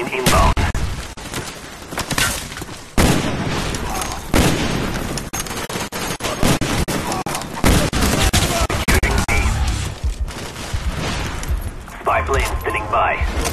Plane inbound. Securing C. Spy plane standing by.